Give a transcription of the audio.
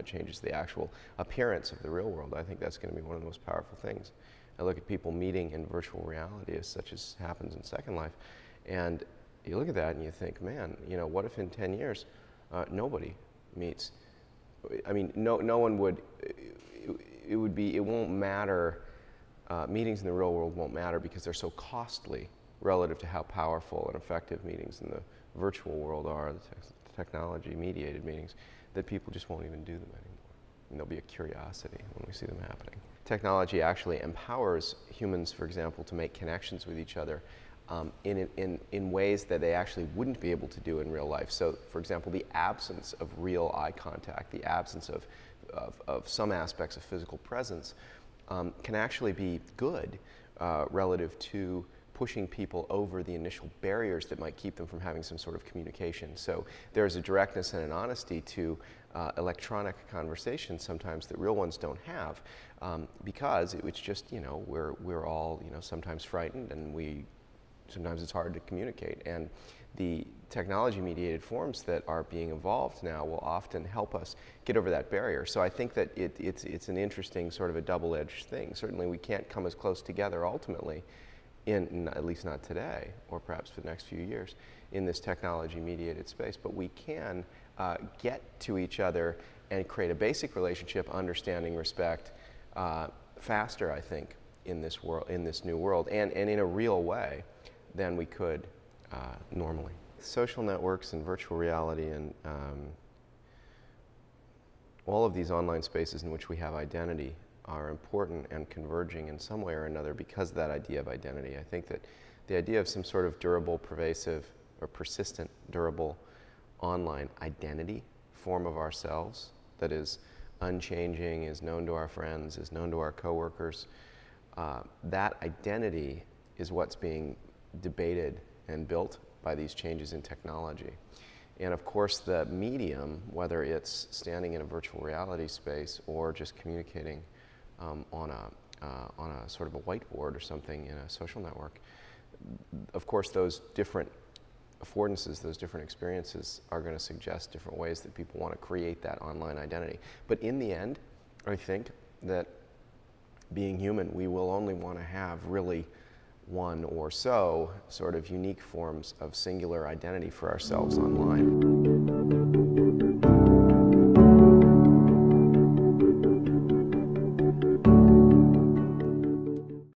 it changes the actual appearance of the real world. I think that's going to be one of the most powerful things. I look at people meeting in virtual reality, as such as happens in Second Life, and you look at that and you think, man, you know, what if in 10 years uh, nobody meets? I mean, no, no one would, it, it would be, it won't matter, uh, meetings in the real world won't matter because they're so costly relative to how powerful and effective meetings in the virtual world are, the te technology mediated meetings, that people just won't even do them anymore. And there'll be a curiosity when we see them happening. Technology actually empowers humans, for example, to make connections with each other um, in, in, in ways that they actually wouldn't be able to do in real life. So, for example, the absence of real eye contact, the absence of, of, of some aspects of physical presence um, can actually be good uh, relative to pushing people over the initial barriers that might keep them from having some sort of communication. So there's a directness and an honesty to uh, electronic conversations sometimes that real ones don't have um, because it's just, you know, we're, we're all, you know, sometimes frightened and we sometimes it's hard to communicate. And the technology mediated forms that are being evolved now will often help us get over that barrier. So I think that it, it's, it's an interesting sort of a double edged thing. Certainly, we can't come as close together ultimately, in, at least not today, or perhaps for the next few years, in this technology mediated space, but we can uh, get to each other and create a basic relationship, understanding, respect, uh, faster, I think, in this world, in this new world, and, and in a real way than we could uh, normally. Social networks and virtual reality and um, all of these online spaces in which we have identity are important and converging in some way or another because of that idea of identity. I think that the idea of some sort of durable, pervasive, or persistent, durable online identity form of ourselves that is unchanging, is known to our friends, is known to our coworkers, uh, that identity is what's being debated and built by these changes in technology. And of course, the medium, whether it's standing in a virtual reality space or just communicating um, on, a, uh, on a sort of a whiteboard or something in a social network, of course, those different affordances, those different experiences are going to suggest different ways that people want to create that online identity. But in the end, I think that being human, we will only want to have really one or so sort of unique forms of singular identity for ourselves online.